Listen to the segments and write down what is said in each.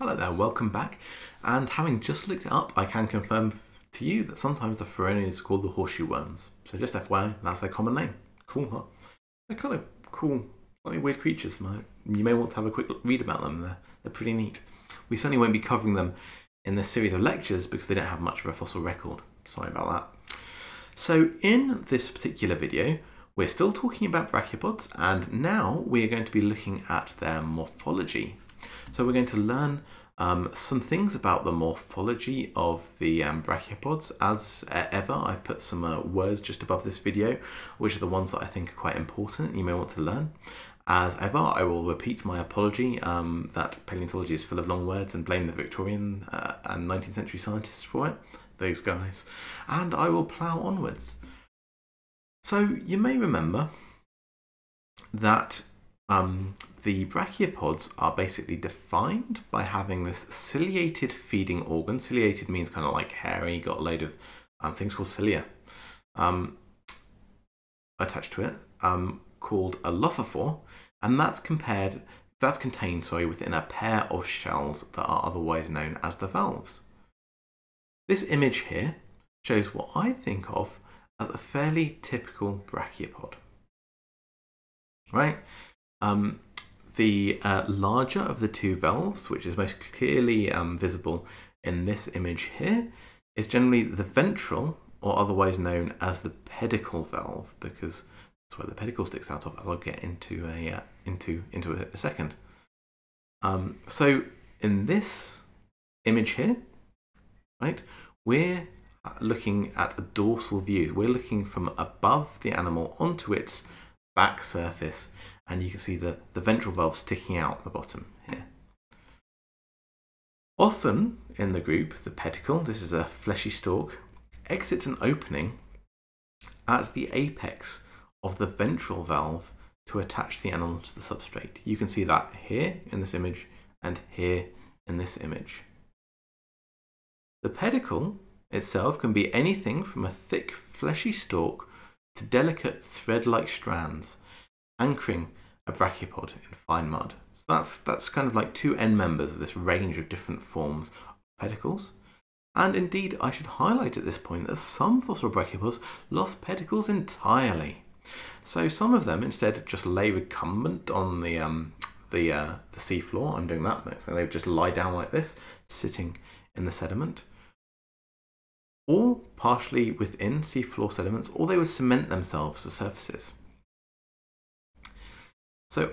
Hello there, welcome back. And having just looked it up, I can confirm to you that sometimes the Pheronians is called the horseshoe worms. So just FYI, that's their common name. Cool, huh? They're kind of cool, slightly weird creatures. You may want to have a quick read about them. They're, they're pretty neat. We certainly won't be covering them in this series of lectures because they don't have much of a fossil record. Sorry about that. So in this particular video, we're still talking about brachiopods and now we are going to be looking at their morphology. So we're going to learn um, some things about the morphology of the um, brachiopods. As uh, ever, I've put some uh, words just above this video, which are the ones that I think are quite important you may want to learn. As ever, I will repeat my apology um, that paleontology is full of long words and blame the Victorian uh, and 19th century scientists for it, those guys. And I will plough onwards. So you may remember that um, the brachiopods are basically defined by having this ciliated feeding organ. Ciliated means kind of like hairy, got a load of um, things called cilia um, attached to it, um, called a lophophore, and that's compared, that's contained, sorry, within a pair of shells that are otherwise known as the valves. This image here shows what I think of as a fairly typical brachiopod. Right? Um, the uh, larger of the two valves, which is most clearly um, visible in this image here, is generally the ventral, or otherwise known as the pedicle valve, because that's where the pedicle sticks out of. I'll get into a uh, into into a, a second. Um, so in this image here, right, we're looking at a dorsal view. We're looking from above the animal onto its back surface and you can see the, the ventral valve sticking out the bottom here. Often in the group, the pedicle, this is a fleshy stalk, exits an opening at the apex of the ventral valve to attach the animal to the substrate. You can see that here in this image and here in this image. The pedicle itself can be anything from a thick fleshy stalk to delicate thread-like strands anchoring a brachiopod in fine mud. So that's, that's kind of like two end members of this range of different forms of pedicles. And indeed, I should highlight at this point that some fossil brachiopods lost pedicles entirely. So some of them instead just lay recumbent on the um, the uh, the seafloor. I'm doing that. So they would just lie down like this, sitting in the sediment, or partially within seafloor sediments, or they would cement themselves to surfaces. So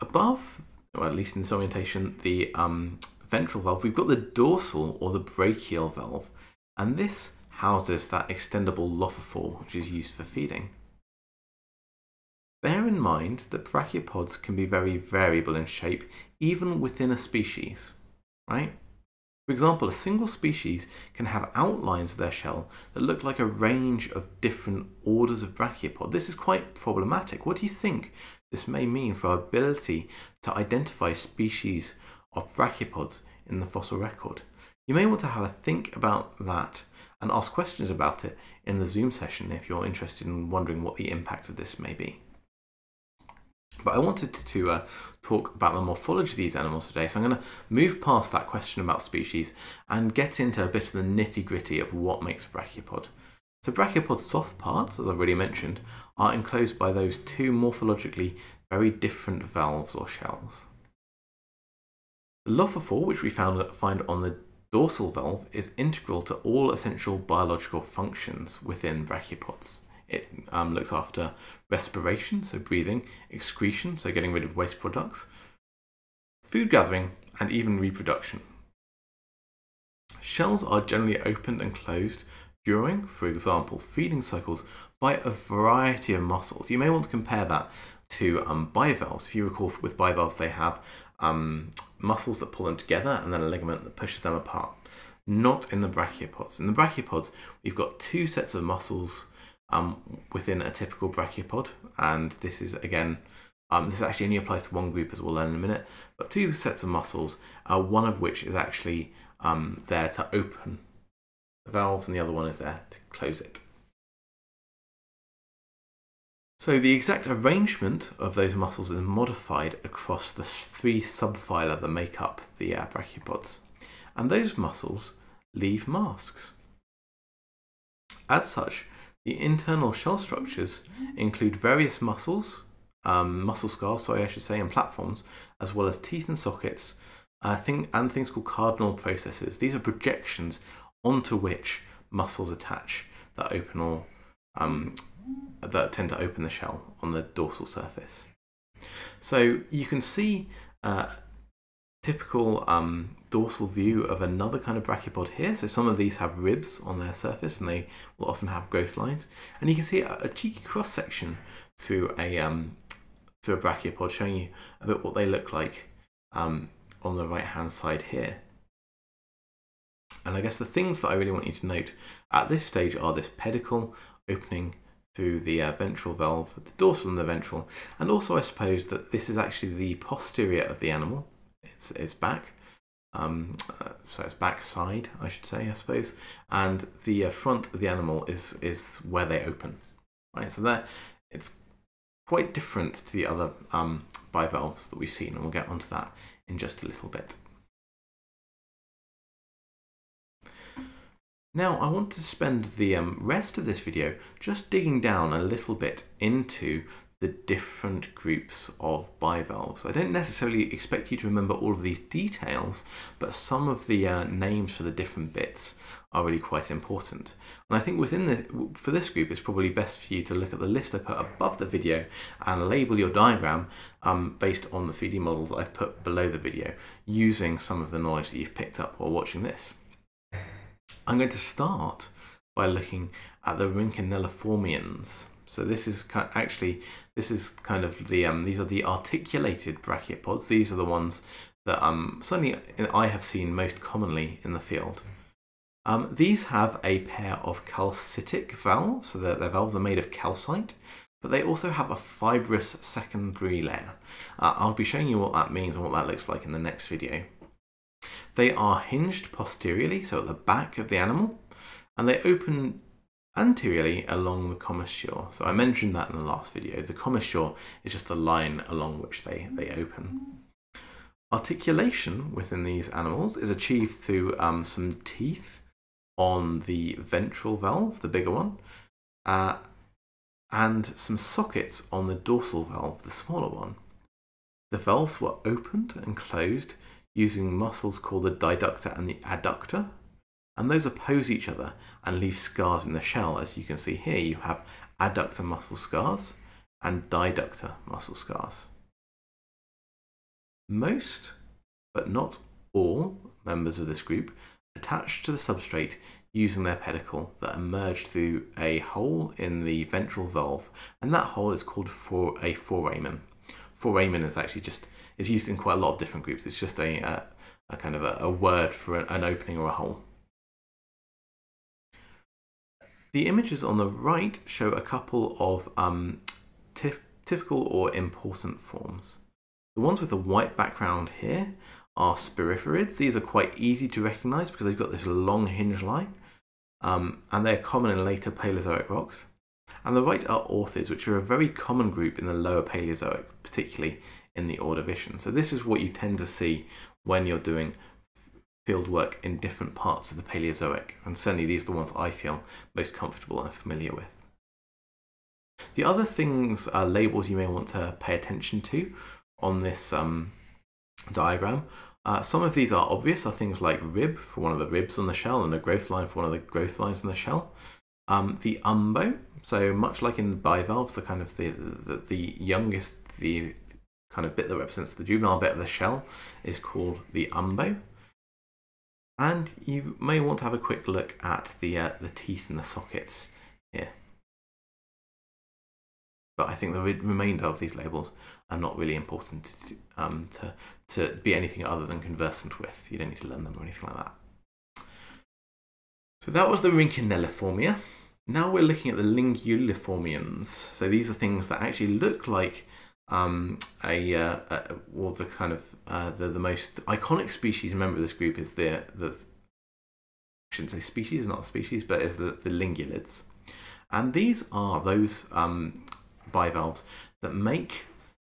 above, or at least in this orientation, the um, ventral valve, we've got the dorsal or the brachial valve, and this houses that extendable lophophore, which is used for feeding. Bear in mind that brachiopods can be very variable in shape, even within a species, right? For example, a single species can have outlines of their shell that look like a range of different orders of brachiopod. This is quite problematic. What do you think this may mean for our ability to identify species of brachiopods in the fossil record. You may want to have a think about that and ask questions about it in the Zoom session if you're interested in wondering what the impact of this may be. But I wanted to uh, talk about the morphology of these animals today, so I'm going to move past that question about species and get into a bit of the nitty gritty of what makes a brachiopod. So brachiopod soft parts, as I've already mentioned, are enclosed by those two morphologically very different valves or shells. The lophophore, which we found, find on the dorsal valve, is integral to all essential biological functions within brachiopods. It um, looks after respiration, so breathing, excretion, so getting rid of waste products, food gathering, and even reproduction. Shells are generally opened and closed during, for example, feeding cycles by a variety of muscles. You may want to compare that to um, bivalves. If you recall, with bivalves, they have um, muscles that pull them together and then a ligament that pushes them apart. Not in the brachiopods. In the brachiopods, we've got two sets of muscles um, within a typical brachiopod, and this is again, um, this actually only applies to one group as we'll learn in a minute, but two sets of muscles, uh, one of which is actually um, there to open the valves and the other one is there to close it. So the exact arrangement of those muscles is modified across the three subphyla that make up the uh, brachiopods. And those muscles leave masks. As such, the internal shell structures include various muscles, um, muscle scars, sorry, I should say, and platforms, as well as teeth and sockets, uh, thing, and things called cardinal processes. These are projections onto which muscles attach that open or um, that tend to open the shell on the dorsal surface. So you can see uh, typical um, dorsal view of another kind of brachiopod here. So some of these have ribs on their surface and they will often have growth lines. And you can see a, a cheeky cross section through a, um, through a brachiopod showing you a bit what they look like um, on the right hand side here. And I guess the things that I really want you to note at this stage are this pedicle opening through the uh, ventral valve, the dorsal and the ventral, and also I suppose that this is actually the posterior of the animal, its, its back, um, uh, so its back side, I should say, I suppose, and the uh, front of the animal is is where they open, right? So that it's quite different to the other um, bivalves that we've seen, and we'll get onto that in just a little bit. Now I want to spend the um, rest of this video just digging down a little bit into the different groups of bivalves. I don't necessarily expect you to remember all of these details, but some of the uh, names for the different bits are really quite important. And I think within the, for this group, it's probably best for you to look at the list I put above the video and label your diagram um, based on the 3D models I've put below the video, using some of the knowledge that you've picked up while watching this. I'm going to start by looking at the Rhynchonelliformians. So this is actually, this is kind of the, um, these are the articulated brachiopods. These are the ones that um, certainly I have seen most commonly in the field. Um, these have a pair of calcitic valves, so their, their valves are made of calcite, but they also have a fibrous secondary layer. Uh, I'll be showing you what that means and what that looks like in the next video. They are hinged posteriorly, so at the back of the animal, and they open anteriorly along the commissure. So I mentioned that in the last video. The commissure is just the line along which they, they open. Articulation within these animals is achieved through um, some teeth on the ventral valve, the bigger one, uh, and some sockets on the dorsal valve, the smaller one. The valves were opened and closed using muscles called the diductor and the adductor. And those oppose each other and leave scars in the shell. As you can see here, you have adductor muscle scars and diductor muscle scars. Most, but not all, members of this group attach to the substrate using their pedicle that emerge through a hole in the ventral valve, and that hole is called for a foramen. Foramen is actually just is used in quite a lot of different groups. It's just a, a, a kind of a, a, word for an opening or a hole. The images on the right show a couple of um, typical or important forms. The ones with the white background here are spiriferids. These are quite easy to recognize because they've got this long hinge line um, and they're common in later Paleozoic rocks. And the right are orthids, which are a very common group in the lower Paleozoic, particularly in the Ordovician. So this is what you tend to see when you're doing field work in different parts of the Paleozoic, and certainly these are the ones I feel most comfortable and familiar with. The other things, uh, labels you may want to pay attention to on this um, diagram, uh, some of these are obvious, are things like rib for one of the ribs on the shell and a growth line for one of the growth lines on the shell. Um, the umbo, so much like in bivalves, the kind of the, the, the youngest, the kind of bit that represents the juvenile bit of the shell is called the umbo. And you may want to have a quick look at the, uh, the teeth and the sockets here. But I think the remainder of these labels are not really important to, um, to, to be anything other than conversant with. You don't need to learn them or anything like that. So that was the Rhynchonelliformia. Now we're looking at the Linguliformians. So these are things that actually look like um, a, uh, a, well, the kind of uh, the the most iconic species member of this group is the the I shouldn't say species, not species, but is the the lingulids, and these are those um, bivalves that make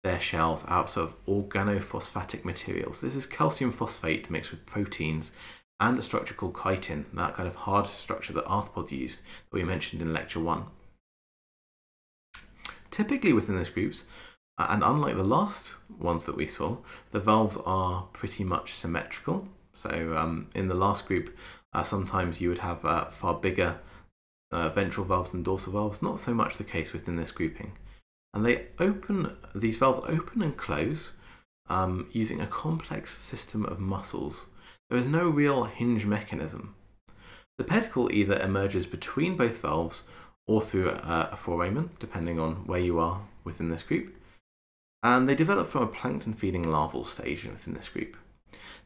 their shells out of organophosphatic materials. This is calcium phosphate mixed with proteins and a structure called chitin, that kind of hard structure that arthropods used that we mentioned in lecture one. Typically within these groups, uh, and unlike the last ones that we saw, the valves are pretty much symmetrical. So um, in the last group, uh, sometimes you would have uh, far bigger uh, ventral valves than dorsal valves. Not so much the case within this grouping. And they open, these valves open and close um, using a complex system of muscles. There is no real hinge mechanism. The pedicle either emerges between both valves or through a, a foramen, depending on where you are within this group. And they develop from a plankton feeding larval stage within this group.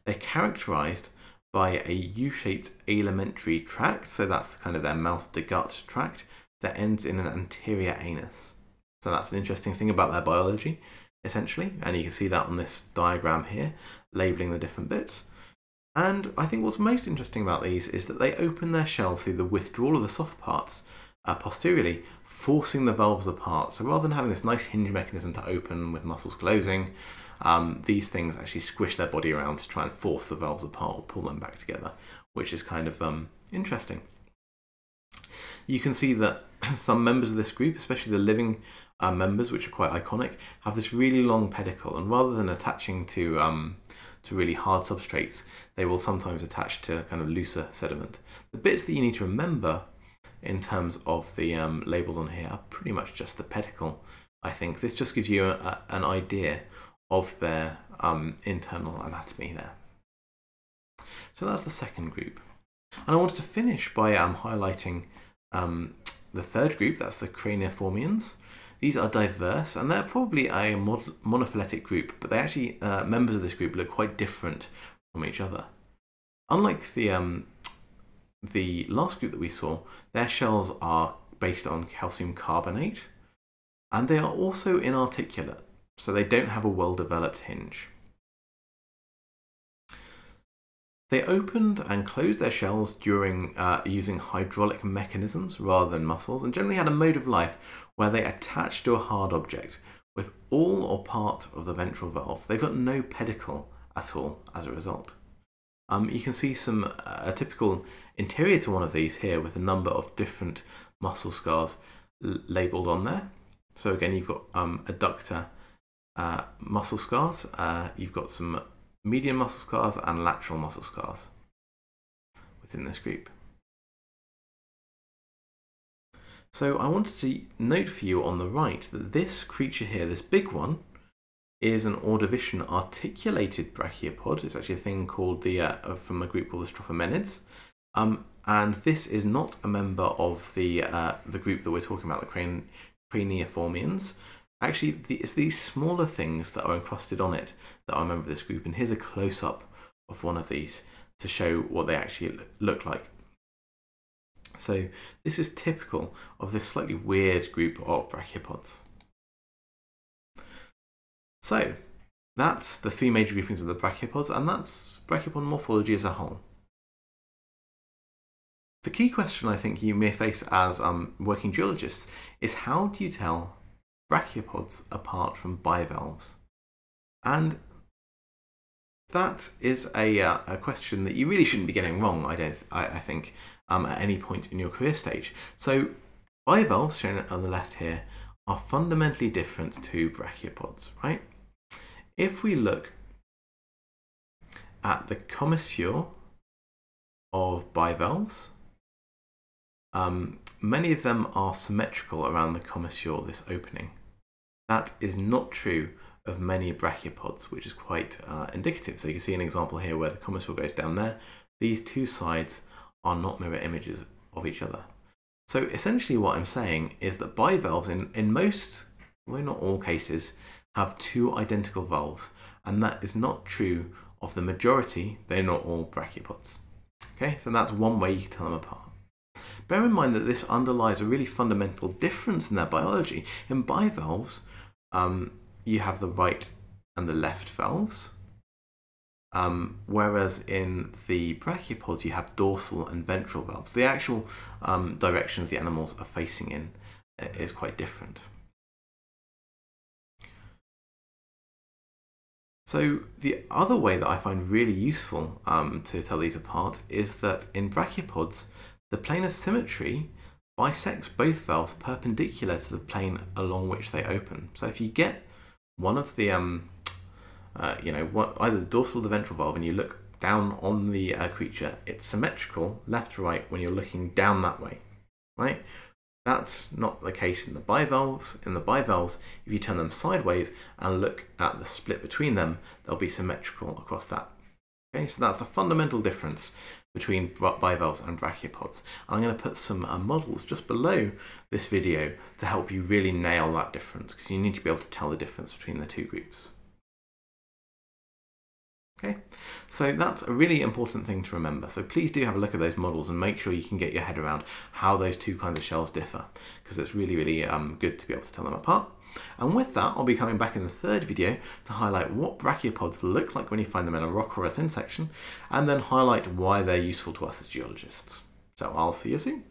They're characterized by a U-shaped alimentary tract, so that's kind of their mouth to gut tract, that ends in an anterior anus. So that's an interesting thing about their biology, essentially, and you can see that on this diagram here, labeling the different bits. And I think what's most interesting about these is that they open their shell through the withdrawal of the soft parts uh, posteriorly, forcing the valves apart. So rather than having this nice hinge mechanism to open with muscles closing, um, these things actually squish their body around to try and force the valves apart or pull them back together, which is kind of um, interesting. You can see that some members of this group, especially the living uh, members, which are quite iconic, have this really long pedicle, and rather than attaching to um, to really hard substrates, they will sometimes attach to kind of looser sediment. The bits that you need to remember in terms of the um, labels on here are pretty much just the pedicle. I think this just gives you a, a, an idea of their um, internal anatomy there. So that's the second group. And I wanted to finish by um, highlighting um, the third group, that's the craniiformians. These are diverse and they're probably a monophyletic group, but they actually, uh, members of this group look quite different from each other. Unlike the, um, the last group that we saw, their shells are based on calcium carbonate and they are also inarticulate so they don't have a well-developed hinge. They opened and closed their shells during uh, using hydraulic mechanisms rather than muscles and generally had a mode of life where they attach to a hard object with all or part of the ventral valve. They've got no pedicle at all as a result. Um, you can see some uh, a typical interior to one of these here with a number of different muscle scars labelled on there. So again, you've got um, adductor uh, muscle scars. Uh, you've got some median muscle scars and lateral muscle scars within this group. So I wanted to note for you on the right that this creature here, this big one, is an Ordovician articulated brachiopod. It's actually a thing called the uh, from a group called the Strophomenids. Um, and this is not a member of the uh, the group that we're talking about, the crane, craniiformians. Actually, the, it's these smaller things that are encrusted on it that I remember this group. And here's a close up of one of these to show what they actually look like. So this is typical of this slightly weird group of brachiopods. So that's the three major groupings of the brachiopods, and that's brachiopod morphology as a whole. The key question I think you may face as um, working geologists is how do you tell brachiopods apart from bivalves? And that is a, uh, a question that you really shouldn't be getting wrong, I, don't, I, I think, um, at any point in your career stage. So bivalves, shown on the left here, are fundamentally different to brachiopods, right? If we look at the commissure of bivalves, um, many of them are symmetrical around the commissure, this opening. That is not true of many brachiopods, which is quite uh, indicative. So you can see an example here where the commissure goes down there. These two sides are not mirror images of each other. So essentially what I'm saying is that bivalves in, in most, well not all cases, have two identical valves, and that is not true of the majority, they're not all brachiopods. Okay, so that's one way you can tell them apart. Bear in mind that this underlies a really fundamental difference in their biology. In bivalves, um, you have the right and the left valves. Um, whereas in the brachiopods, you have dorsal and ventral valves. The actual um, directions the animals are facing in uh, is quite different. So the other way that I find really useful um, to tell these apart is that in brachiopods, the planar symmetry bisects both valves perpendicular to the plane along which they open. So if you get one of the, um, uh, you know, what, either the dorsal or the ventral valve and you look down on the uh, creature, it's symmetrical left to right when you're looking down that way, right? That's not the case in the bivalves. In the bivalves, if you turn them sideways and look at the split between them, they'll be symmetrical across that. Okay, so that's the fundamental difference between bivalves and brachiopods. I'm going to put some uh, models just below this video to help you really nail that difference because you need to be able to tell the difference between the two groups. Okay, so that's a really important thing to remember. So please do have a look at those models and make sure you can get your head around how those two kinds of shells differ because it's really, really um, good to be able to tell them apart. And with that, I'll be coming back in the third video to highlight what brachiopods look like when you find them in a rock or a thin section, and then highlight why they're useful to us as geologists. So I'll see you soon.